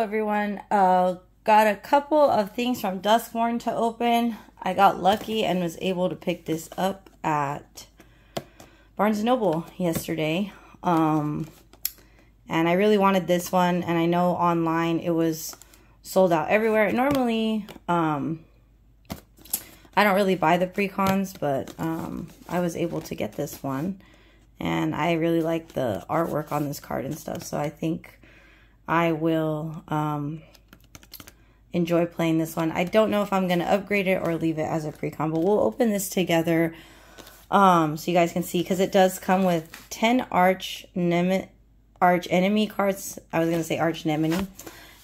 Everyone. Uh, got a couple of things from Duskmourn to open. I got lucky and was able to pick this up at Barnes & Noble yesterday. Um, and I really wanted this one and I know online it was sold out everywhere. Normally, um, I don't really buy the precons, but um, I was able to get this one. And I really like the artwork on this card and stuff. So I think I will um, enjoy playing this one. I don't know if I'm going to upgrade it or leave it as a precon. But we'll open this together um, so you guys can see. Because it does come with 10 Arch, nem Arch Enemy cards. I was going to say Arch Nemini.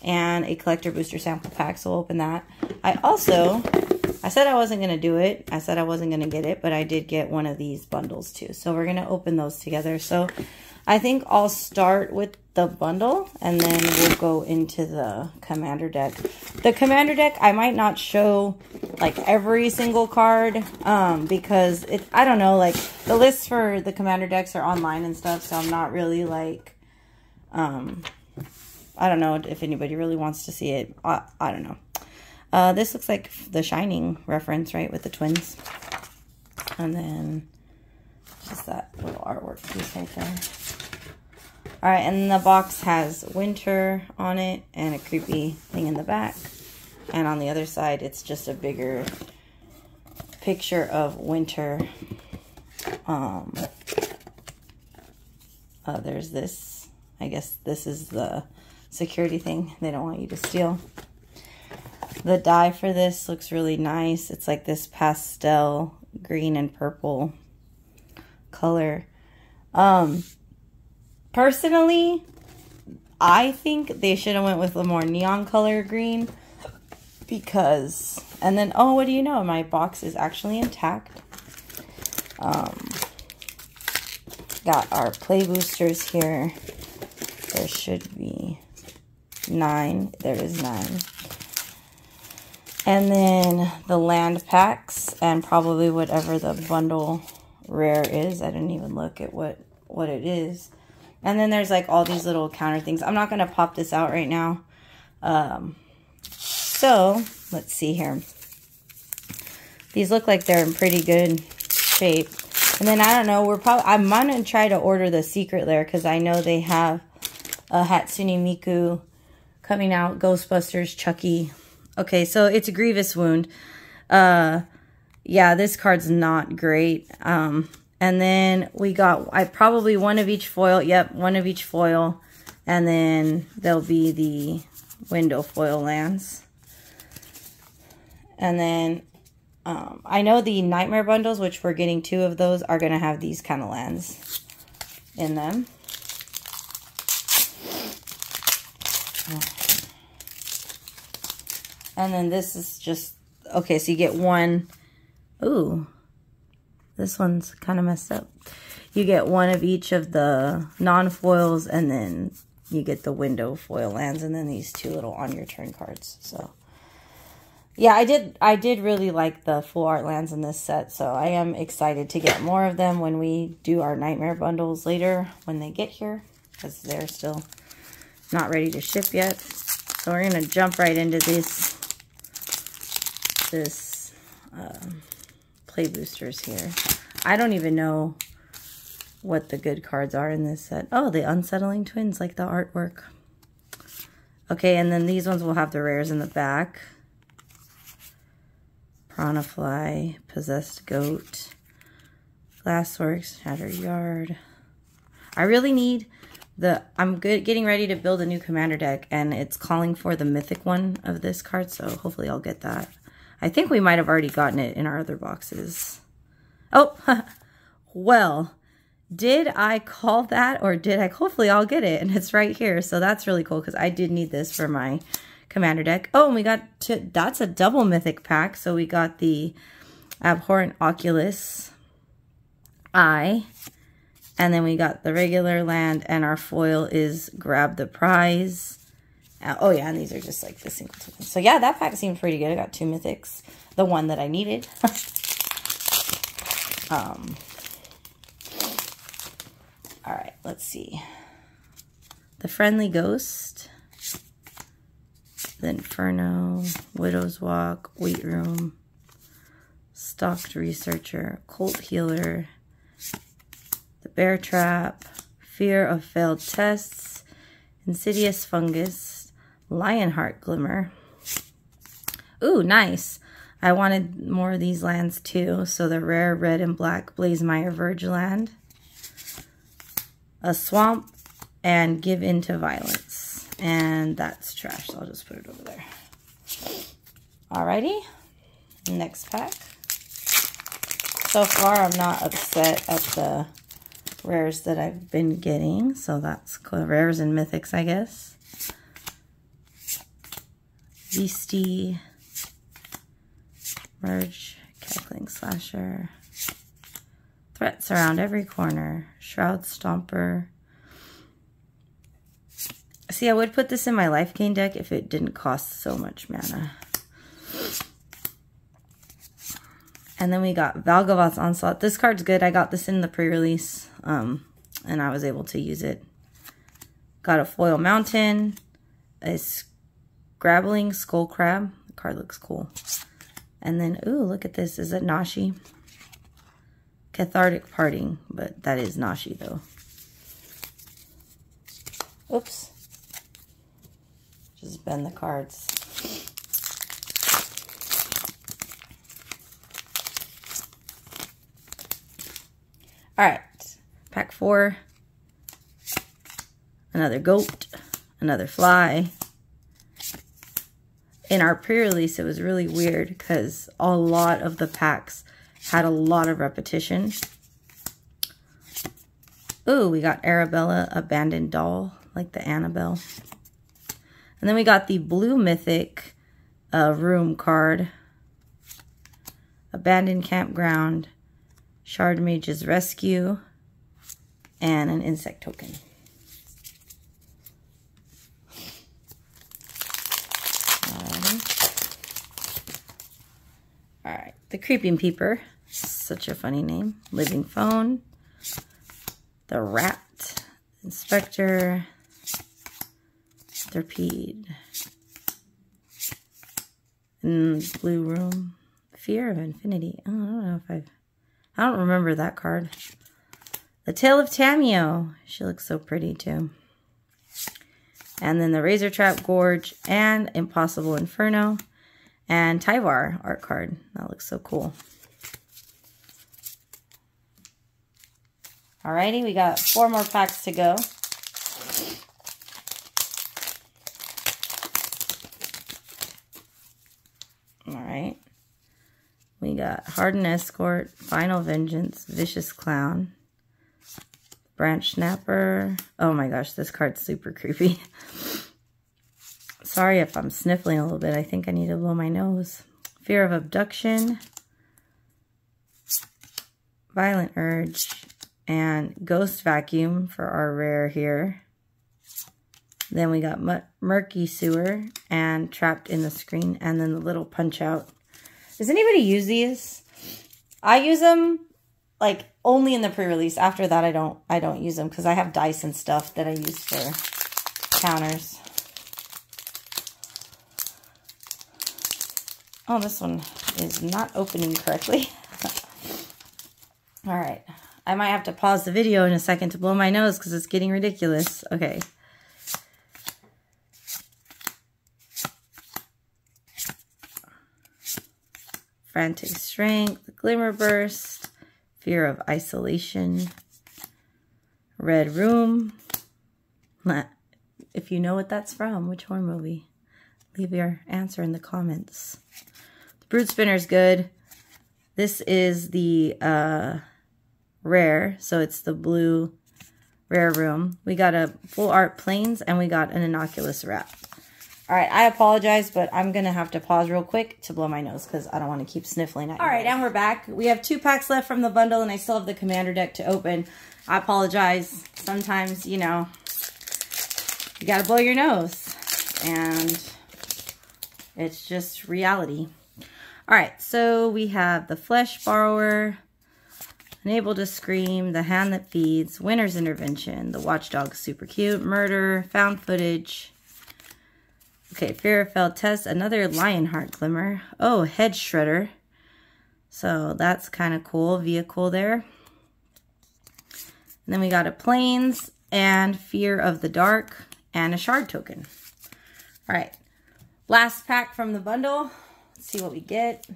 And a collector booster sample pack. So we'll open that. I also I said I wasn't going to do it. I said I wasn't going to get it, but I did get one of these bundles too. So we're going to open those together. So I think I'll start with the bundle and then we'll go into the commander deck. The commander deck, I might not show like every single card um, because it, I don't know, like the lists for the commander decks are online and stuff. So I'm not really like, um, I don't know if anybody really wants to see it. I, I don't know. Uh, this looks like the Shining reference, right, with the twins. And then just that little artwork piece right there. All right, and the box has winter on it and a creepy thing in the back. And on the other side, it's just a bigger picture of winter. Um, uh, there's this. I guess this is the security thing they don't want you to steal. The die for this looks really nice. It's like this pastel green and purple color. Um, personally, I think they should have went with a more neon color green because, and then, oh, what do you know? My box is actually intact. Um, got our play boosters here. There should be nine. There is nine. And then the land packs and probably whatever the bundle rare is. I didn't even look at what, what it is. And then there's like all these little counter things. I'm not going to pop this out right now. Um, so let's see here. These look like they're in pretty good shape. And then I don't know, we're probably, I'm going to try to order the secret lair because I know they have a Hatsune Miku coming out, Ghostbusters, Chucky, Okay, so it's a grievous wound. Uh, yeah, this card's not great. Um, and then we got I probably one of each foil. Yep, one of each foil. And then there'll be the window foil lands. And then um, I know the Nightmare bundles, which we're getting two of those, are going to have these kind of lands in them. And then this is just, okay, so you get one. Ooh, this one's kind of messed up. You get one of each of the non-foils and then you get the window foil lands and then these two little on your turn cards. So yeah, I did I did really like the full art lands in this set, so I am excited to get more of them when we do our nightmare bundles later when they get here because they're still not ready to ship yet. So we're going to jump right into this this um, play boosters here. I don't even know what the good cards are in this set. Oh, the Unsettling Twins, like the artwork. Okay, and then these ones will have the rares in the back. Piranha Possessed Goat, Glassworks, Shattered Yard. I really need the, I'm good getting ready to build a new commander deck and it's calling for the mythic one of this card, so hopefully I'll get that. I think we might have already gotten it in our other boxes. Oh, well, did I call that or did I? Hopefully I'll get it and it's right here. So that's really cool because I did need this for my commander deck. Oh, and we got, to, that's a double mythic pack. So we got the Abhorrent Oculus Eye. And then we got the regular land and our foil is Grab the Prize. Uh, oh yeah, and these are just like the single tokens. So yeah, that pack seemed pretty good. I got two mythics. The one that I needed. um. All right, let's see. The Friendly Ghost. The Inferno, Widow's Walk, Weight Room, Stalked Researcher, Cult Healer, The Bear Trap, Fear of Failed Tests, Insidious Fungus, Lionheart Glimmer. Ooh, nice. I wanted more of these lands too. So the rare red and black Blazemire Verge land. A swamp and give in to violence. And that's trash, so I'll just put it over there. Alrighty, next pack. So far, I'm not upset at the rares that I've been getting. So that's cool. Rares and mythics, I guess. Beastie. Merge. Cackling Slasher. Threats around every corner. Shroud Stomper. See, I would put this in my life gain deck if it didn't cost so much mana. And then we got Valgavoth's Onslaught. This card's good. I got this in the pre-release, um, and I was able to use it. Got a Foil Mountain, a Scrabbling Skull Crab. The card looks cool. And then, ooh, look at this. Is it Nashi? Cathartic Parting, but that is Nashi, though. Oops. Just bend the cards. All right, pack four. Another goat, another fly. In our pre-release, it was really weird because a lot of the packs had a lot of repetition. Ooh, we got Arabella, Abandoned Doll, like the Annabelle. And then we got the Blue Mythic uh, Room card. Abandoned Campground, Shard Mage's Rescue, and an insect token. All right, the Creeping Peeper, such a funny name. Living Phone, the Rat, Inspector, Therpede, and Blue Room, Fear of Infinity. Oh, I don't know if I've I don't remember that card. The Tale of Tamiyo. She looks so pretty too. And then the Razor Trap Gorge and Impossible Inferno. And Tyvar art card. That looks so cool. Alrighty, we got four more packs to go. Alright. We got Hardened Escort, Final Vengeance, Vicious Clown, Branch Snapper. Oh my gosh, this card's super creepy. Sorry if I'm sniffling a little bit. I think I need to blow my nose. Fear of Abduction, Violent Urge, and Ghost Vacuum for our rare here. Then we got Murky Sewer and Trapped in the Screen, and then the little Punch Out does anybody use these? I use them like only in the pre-release. After that, I don't I don't use them because I have dice and stuff that I use for counters. Oh, this one is not opening correctly. All right. I might have to pause the video in a second to blow my nose because it's getting ridiculous. Okay. frantic strength, glimmer burst, fear of isolation, red room. If you know what that's from, which horror movie, leave your answer in the comments. Brood Spinner is good. This is the uh, rare, so it's the blue rare room. We got a full art planes and we got an innocuous wrap. All right, I apologize, but I'm going to have to pause real quick to blow my nose because I don't want to keep sniffling at All right, and we're back. We have two packs left from the bundle, and I still have the Commander deck to open. I apologize. Sometimes, you know, you got to blow your nose, and it's just reality. All right, so we have the Flesh Borrower, Unable to Scream, The Hand That Feeds, Winter's Intervention, The Watchdog Super Cute, Murder, Found Footage, Okay, Fear of Foltest, another Lionheart Glimmer. Oh, Head Shredder. So that's kind of cool vehicle there. And then we got a planes and Fear of the Dark and a Shard token. All right, last pack from the bundle. Let's see what we get.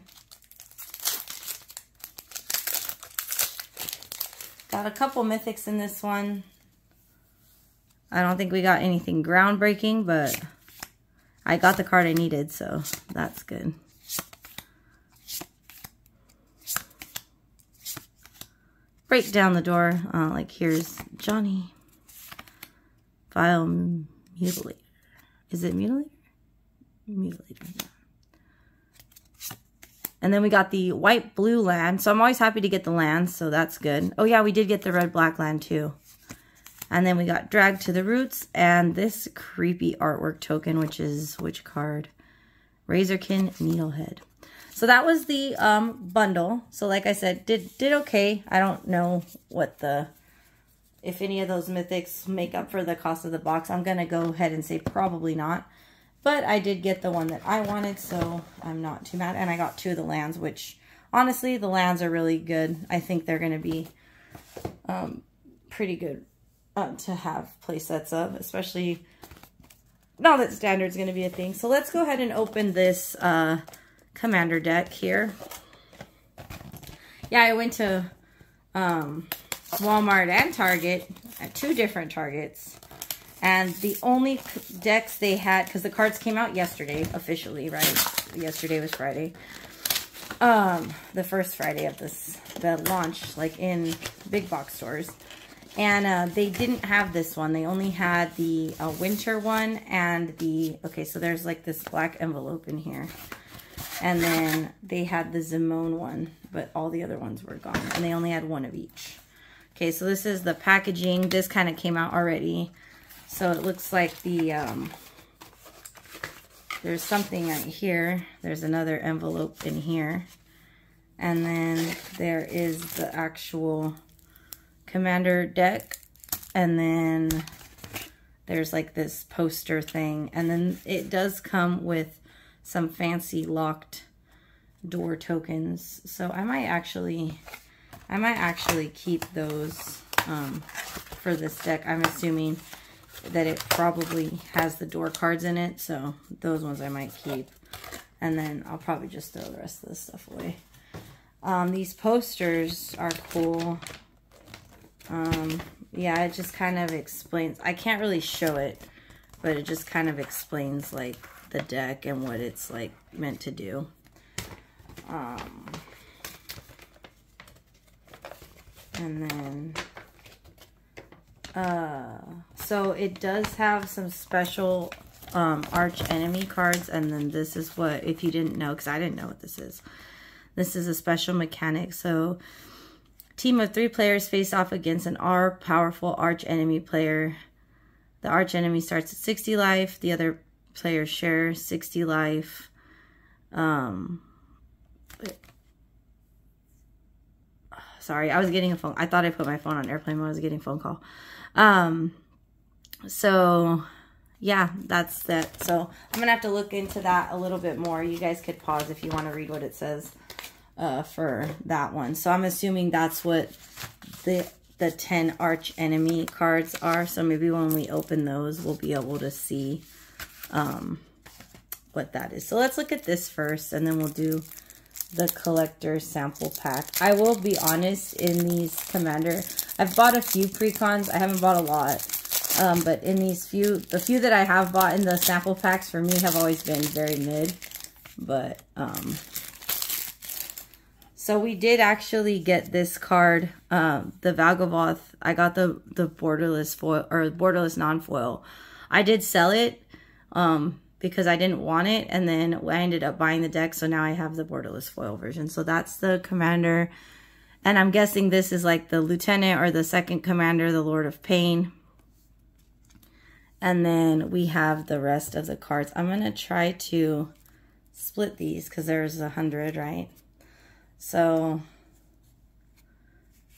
Got a couple mythics in this one. I don't think we got anything groundbreaking, but I got the card I needed, so that's good. Break down the door. Uh, like, here's Johnny. Vile Mutilator. Is it Mutilator? Mutilator, And then we got the white blue land. So I'm always happy to get the lands, so that's good. Oh yeah, we did get the red black land too. And then we got Dragged to the Roots and this creepy artwork token, which is which card? Razorkin Needlehead. So that was the um, bundle. So like I said, did did okay. I don't know what the if any of those mythics make up for the cost of the box. I'm going to go ahead and say probably not. But I did get the one that I wanted, so I'm not too mad. And I got two of the lands, which honestly, the lands are really good. I think they're going to be um, pretty good uh, to have play sets of, especially now that standard's going to be a thing. So let's go ahead and open this uh, commander deck here. Yeah, I went to um, Walmart and Target at two different Targets. And the only decks they had, because the cards came out yesterday, officially, right? Yesterday was Friday. Um, the first Friday of this, the launch, like in big box stores. And uh, they didn't have this one. They only had the uh, winter one and the, okay, so there's like this black envelope in here. And then they had the Zimone one, but all the other ones were gone. And they only had one of each. Okay, so this is the packaging. This kind of came out already. So it looks like the, um, there's something right here. There's another envelope in here. And then there is the actual commander deck. And then there's like this poster thing. And then it does come with some fancy locked door tokens. So I might actually, I might actually keep those um, for this deck. I'm assuming that it probably has the door cards in it. So those ones I might keep. And then I'll probably just throw the rest of this stuff away. Um, these posters are cool. Um, yeah, it just kind of explains. I can't really show it, but it just kind of explains like the deck and what it's like meant to do. Um, and then, uh, so it does have some special um, arch enemy cards. And then this is what, if you didn't know, because I didn't know what this is. This is a special mechanic. So Team of three players face off against an R powerful arch enemy player. The arch enemy starts at 60 life. The other players share 60 life. Um, sorry, I was getting a phone. I thought I put my phone on airplane mode. I was getting a phone call. Um, so yeah, that's it. So I'm to have to look into that a little bit more. You guys could pause if you want to read what it says uh, for that one. So I'm assuming that's what the the 10 arch enemy cards are. So maybe when we open those, we'll be able to see um, what that is. So let's look at this first, and then we'll do the collector sample pack. I will be honest, in these Commander, I've bought a few precons. I haven't bought a lot. Um, but in these few, the few that I have bought in the sample packs for me have always been very mid. But, um, so we did actually get this card, um, the Valgavoth. I got the, the borderless foil, or borderless non-foil. I did sell it, um, because I didn't want it. And then I ended up buying the deck. So now I have the borderless foil version. So that's the commander. And I'm guessing this is like the lieutenant or the second commander, the Lord of Pain. And then we have the rest of the cards. I'm going to try to split these because there's a hundred, right? So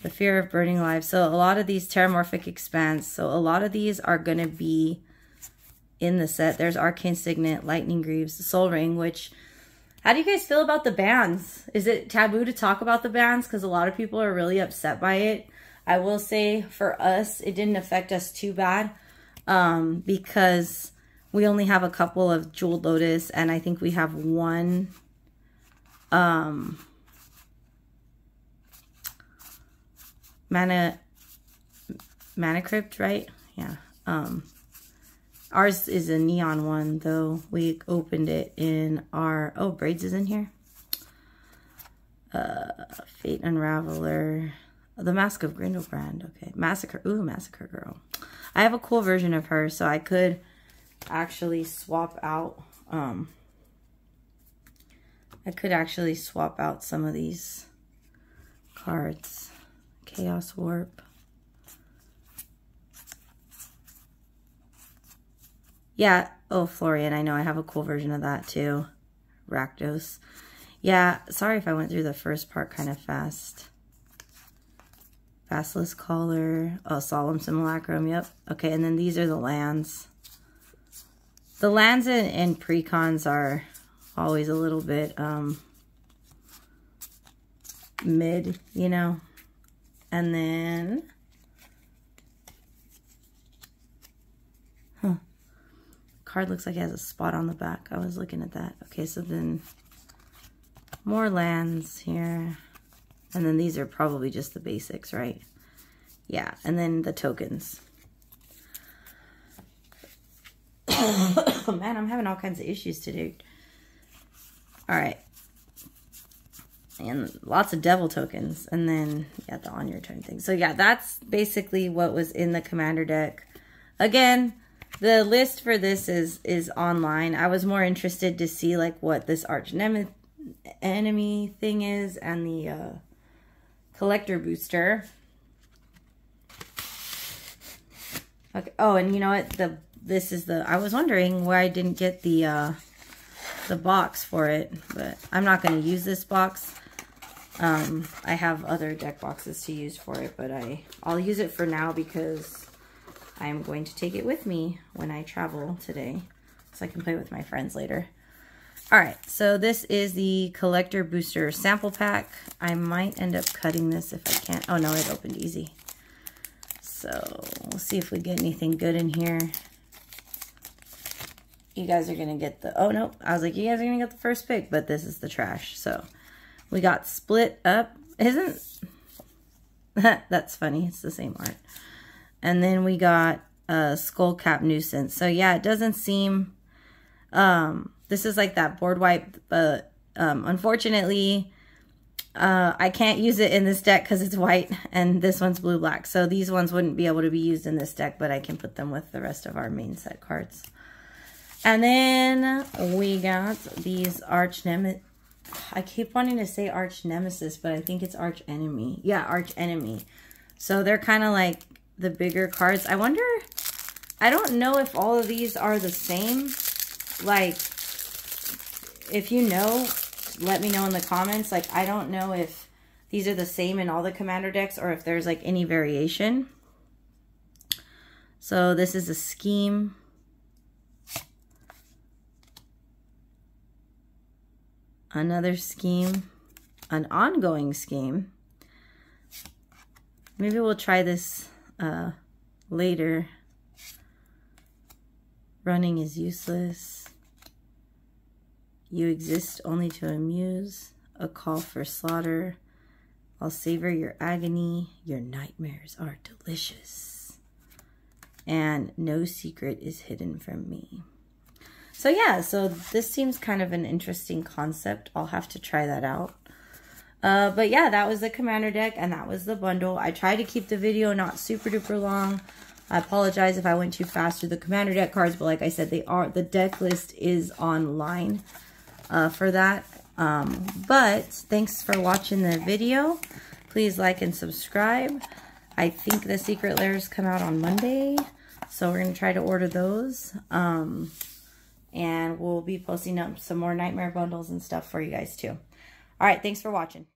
the fear of burning life. So a lot of these terramorphic expanse. So a lot of these are going to be in the set. There's Arcane Signet, Lightning Greaves, Sol Ring, which... How do you guys feel about the bands? Is it taboo to talk about the bands? Because a lot of people are really upset by it. I will say for us, it didn't affect us too bad um, because we only have a couple of Jeweled Lotus and I think we have one um, Mana, Mana Crypt, right? Yeah. Um, ours is a neon one, though. We opened it in our... Oh, Braids is in here. Uh, Fate Unraveler. The Mask of Grindelbrand. Okay. Massacre. Ooh, Massacre Girl. I have a cool version of her, so I could actually swap out... Um, I could actually swap out some of these cards. Chaos Warp. Yeah. Oh, Florian. I know. I have a cool version of that too. Rakdos. Yeah. Sorry if I went through the first part kind of fast. Basilisk Collar. Oh, Solemn Simulacrum. Yep. Okay. And then these are the lands. The lands and, and precons are always a little bit um, mid, you know. And then, huh, card looks like it has a spot on the back. I was looking at that. Okay, so then more lands here. And then these are probably just the basics, right? Yeah, and then the tokens. Man, I'm having all kinds of issues today. All right, and lots of devil tokens and then yeah the on your turn thing so yeah that's basically what was in the commander deck again the list for this is is online i was more interested to see like what this arch enemy thing is and the uh collector booster. Okay oh and you know what? The this is the i was wondering why i didn't get the uh the box for it but i'm not going to use this box. Um, I have other deck boxes to use for it, but I, I'll use it for now because I'm going to take it with me when I travel today so I can play with my friends later. All right, so this is the Collector Booster Sample Pack. I might end up cutting this if I can't. Oh, no, it opened easy. So we'll see if we get anything good in here. You guys are to get the... Oh, no. I was like, you guys are to get the first pick, but this is the trash. So we got split up. Isn't... That's funny. It's the same art. And then we got a skull cap nuisance. So yeah, it doesn't seem... Um, this is like that board wipe, but um, unfortunately, uh, I can't use it in this deck because it's white and this one's blue-black. So these ones wouldn't be able to be used in this deck, but I can put them with the rest of our main set cards. And then we got these Arch Nemesis I keep wanting to say arch nemesis, but I think it's arch enemy. Yeah, arch enemy. So they're kind of like the bigger cards. I wonder, I don't know if all of these are the same. Like, if you know, let me know in the comments. Like, I don't know if these are the same in all the commander decks or if there's like any variation. So this is a scheme. another scheme, an ongoing scheme. Maybe we'll try this uh, later. Running is useless. You exist only to amuse. A call for slaughter. I'll savor your agony. Your nightmares are delicious. And no secret is hidden from me. So yeah, so this seems kind of an interesting concept. I'll have to try that out. Uh, but yeah, that was the commander deck and that was the bundle. I tried to keep the video not super duper long. I apologize if I went too fast through the commander deck cards, but like I said, they are the deck list is online uh, for that. Um, but thanks for watching the video. Please like and subscribe. I think the secret lairs come out on Monday, so we're going to try to order those. Um, and we'll be posting up some more nightmare bundles and stuff for you guys too. All right, thanks for watching.